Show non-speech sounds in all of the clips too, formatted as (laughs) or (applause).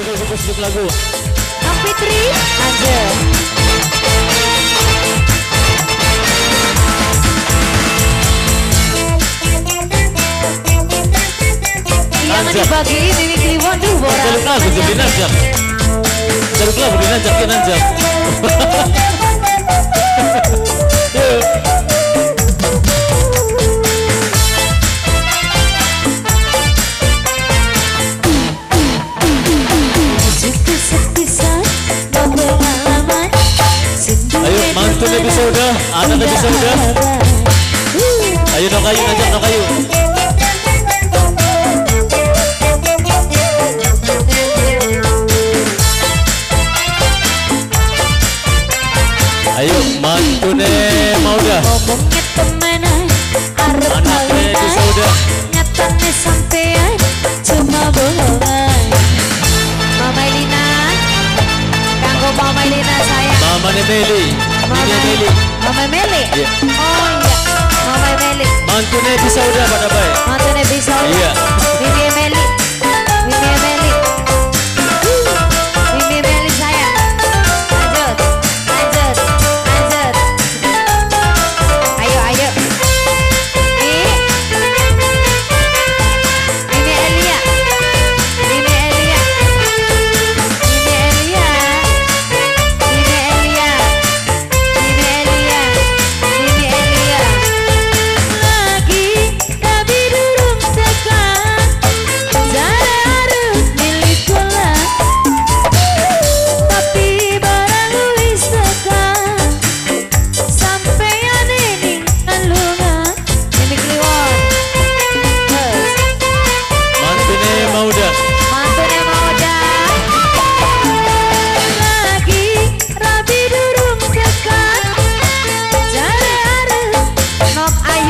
sesuai bungkus judul lagu. Kang Fitri, Angel. Jangan iya, dibagi ini Wiki Wondu Bora. Celuklah bukan dinajak. Celuklah bukan dinajak, dinajak. Ya, (laughs) Ayo dong kayu, ngajak dong kayu. Ayo, mantune mau dah. Ngomongnya ke mana? Harap Anaknya Nyatanya sampean Cuma bohongan. Mama Elina. Kanggo Mama Elina sayang. Mama Nemeli Mama Meli. Mama Meli. Yeah. Oh iya. Mama Meli. Mantunya bisa udah pada baik. Mantunya bisa. Iya. Bibi Meli.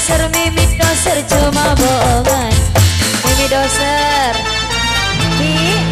doser mimi doser cuma bohongan. Mimi doser. Di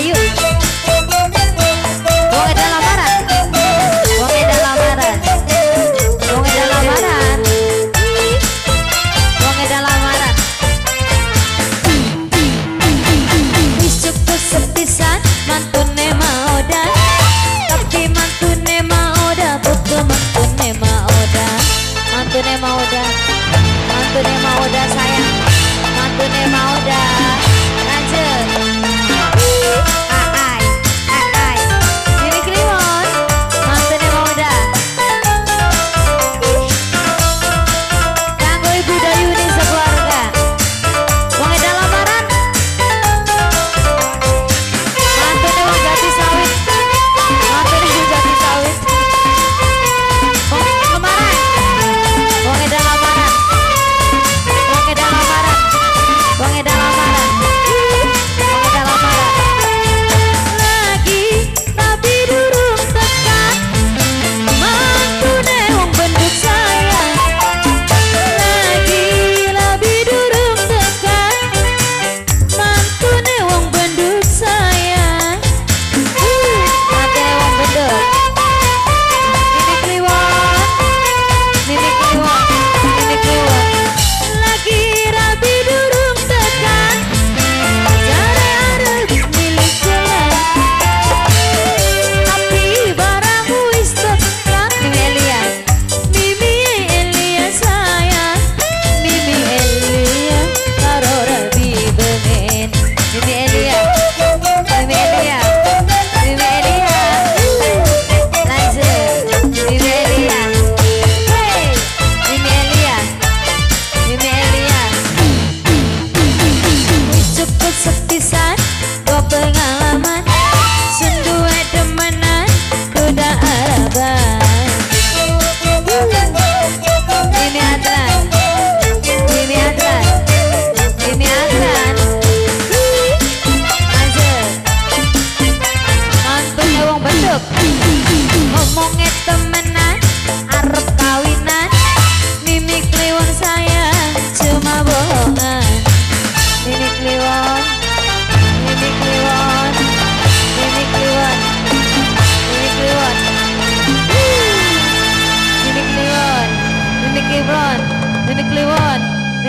Caiu.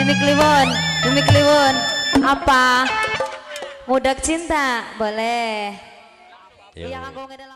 Kliwon, Bumi Kliwon. Apa? Mudak cinta, boleh. Yang aku ngedel